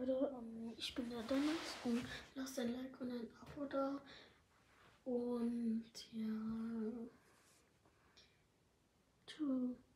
Leute, ähm, ich bin der Dennis und lasst ein Like und ein Abo da. Und ja. Tschüss.